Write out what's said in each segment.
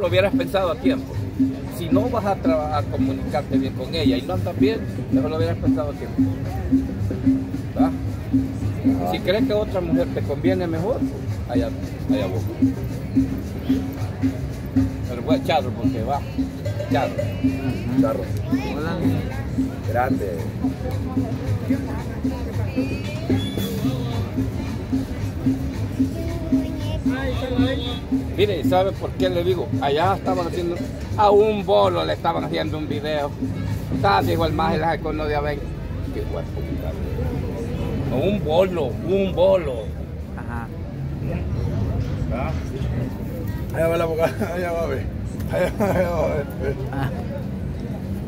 lo hubieras pensado a tiempo. Si no vas a, a comunicarte bien con ella y no andas bien, mejor lo hubieras pensado a tiempo. ¿Va? Si crees que otra mujer te conviene mejor, allá, allá vos. Pero voy a echarlo porque va. Charro. Charro. Grande. Mire, ¿sabe por qué le digo? Allá estaban haciendo, a un bolo le estaban haciendo un video. Estaba, dijo el más el con de Aven. Qué guapo, Un bolo, un bolo. Ajá. ¿Ah? Allá va la boca, allá va a ver. Allá va, allá va a ver. Ah.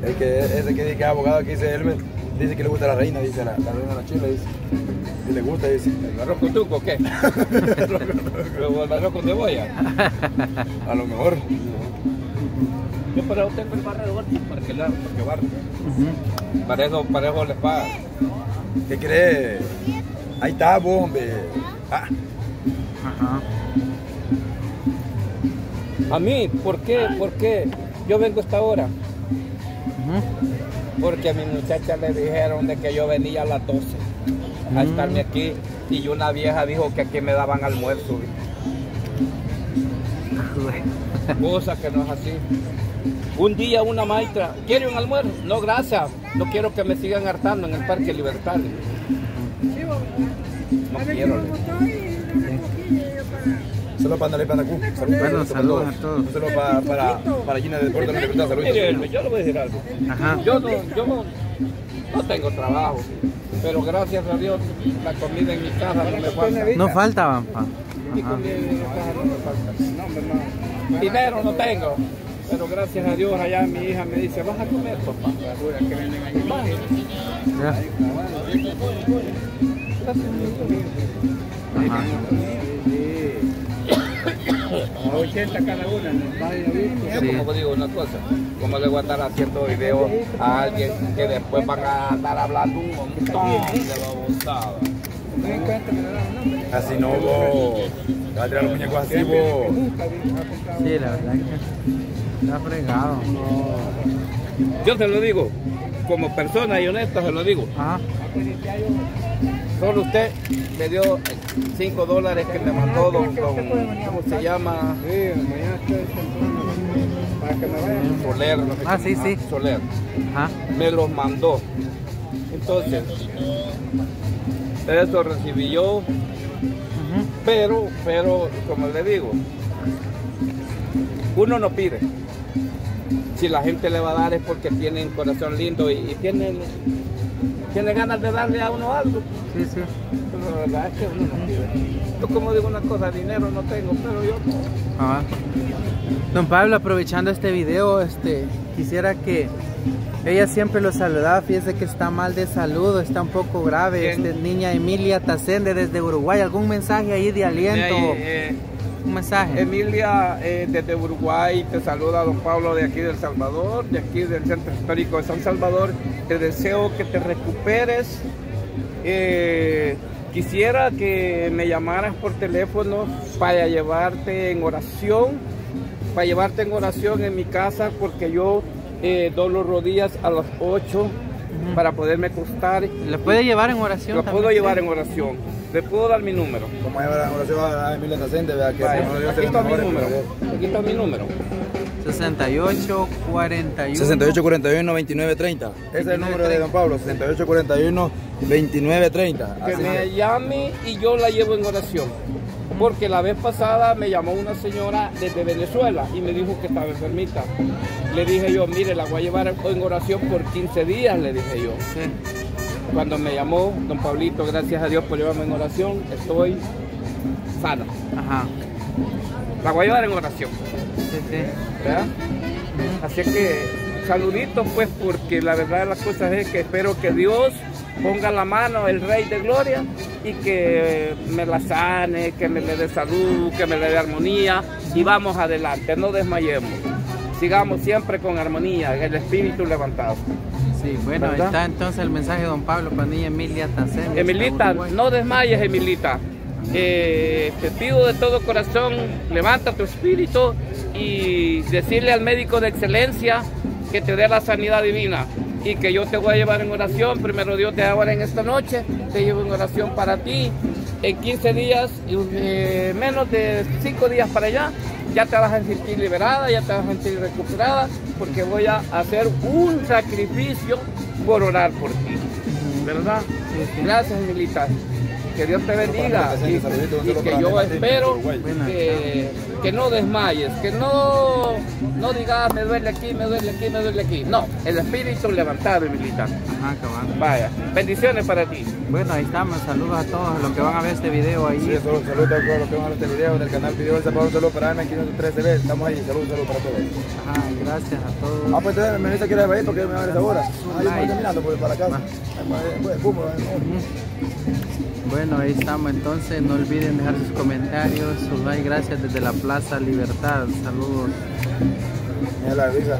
Es que ese que dice que es abogado que dice él dice que le gusta la reina, dice la, la reina de la chile, dice. Le gusta, dice. ¿El arroz con tuco o qué? ¿El arroz con cebolla? A lo mejor. Yo para usted tengo el barredor para que, la, para que barre. Uh -huh. Para eso, para eso les paga. ¿Qué cree? Ahí está, vos, hombre. Ah. Ajá. A mí, ¿por qué? ¿Por qué? Yo vengo a esta hora. Porque a mi muchacha le dijeron de que yo venía a las 12 a estarme aquí y una vieja dijo que aquí me daban almuerzo. Cosa que no es así. Un día una maestra, ¿quiere un almuerzo? No, gracias. No quiero que me sigan hartando en el Parque Libertad. No quiero. Solo para Andalé Panacú. Saludos, bueno, saludos a todos. Solo para, para, para Gina de Puerto Libertad. Saludos. Mire, yo le voy a decir algo. Ajá. Yo, no, yo no, no tengo trabajo, pero gracias a Dios la comida en mi casa no me falta. No falta, Vampa. Mi comida en mi casa no me falta. No, Dinero no tengo. Pero gracias a Dios allá mi hija me dice, vas a comer, papá. que venden ahí. Ajá. 80 cada una, sí. como digo una cosa, como le voy a estar haciendo videos a alguien que después van a estar hablando un montón de babosadas. Así no vos, va a tirar los muñecos así vos. Sí, la verdad que está fregado. Yo te lo digo, como persona y honesta se lo digo. Ajá. Solo usted me dio 5 dólares que me mandó don, don ¿cómo se llama? Soler, no sé Ah, sí, sí. Soler. Me los mandó. Entonces, eso recibí yo. Pero, pero, como le digo, uno no pide. Si la gente le va a dar es porque tienen corazón lindo y, y tienen tiene ganas de darle a uno algo. Sí, sí. Pero la verdad es que uno no tiene. Yo como digo una cosa, dinero no tengo, pero yo no. Ah. Don Pablo, aprovechando este video, este, quisiera que ella siempre lo saludaba, fíjese que está mal de salud, está un poco grave. Este, niña Emilia Tacende desde Uruguay, ¿algún mensaje ahí de aliento? Eh, un mensaje. Emilia eh, desde Uruguay te saluda don Pablo de aquí del Salvador, de aquí del Centro Histórico de San Salvador. Te deseo que te recuperes. Eh, quisiera que me llamaras por teléfono para llevarte en oración, para llevarte en oración en mi casa porque yo eh, doblo rodillas a las 8 para poderme acostar. ¿Le puede llevar en oración? Lo puedo llevar en oración. Le puedo dar mi número. ¿Cómo llevar en oración a Emilia Tacente? Que aquí está mi número. Aquí está mi número. 68 41 68 41 29 30 ese es el número de don Pablo 68 41 29 30 que me llame y yo la llevo en oración porque la vez pasada me llamó una señora desde Venezuela y me dijo que estaba enfermita. Le dije yo, mire, la voy a llevar en oración por 15 días, le dije yo. Cuando me llamó don Pablito, gracias a Dios por llevarme en oración, estoy sana. Ajá. La voy a llevar en oración. Sí, sí. ¿Verdad? Así que saluditos pues porque la verdad de las cosas es que espero que Dios ponga la mano el Rey de Gloria y que me la sane, que me le dé salud, que me le dé armonía y vamos adelante, no desmayemos. Sigamos siempre con armonía, el espíritu levantado. Sí, bueno, ahí está entonces el mensaje de don Pablo Panilla Emilia Tacén. Emilita, no desmayes, Emilita. Eh, te pido de todo corazón, levanta tu espíritu y decirle al médico de excelencia que te dé la sanidad divina y que yo te voy a llevar en oración. Primero Dios te ahora en esta noche, te llevo en oración para ti. En 15 días, eh, menos de 5 días para allá, ya te vas a sentir liberada, ya te vas a sentir recuperada, porque voy a hacer un sacrificio por orar por ti. ¿Verdad? Gracias, militar que Dios te bendiga y, que yo espero que, que, no desmayes, que no, no digas me duele aquí, me duele aquí, me duele aquí. No, el espíritu levantado, militar. Ajá, Vaya, bendiciones para ti. Bueno, ahí estamos, saludos a todos los que van a ver este video ahí. Sí, saludos, saludos a todos los que van a ver este video del canal Video El Salvador, un saludo para Ana 513 estamos ahí, saludos, saludos para todos. Ajá, gracias a todos. Ah, pues entonces me necesita que ir a porque me va a ver esa hora. Ahí voy caminando pues, para casa. Pues, pues, bueno, ahí estamos entonces. No olviden dejar sus comentarios, sus like. Gracias desde la Plaza Libertad. Saludos. Mira la risa.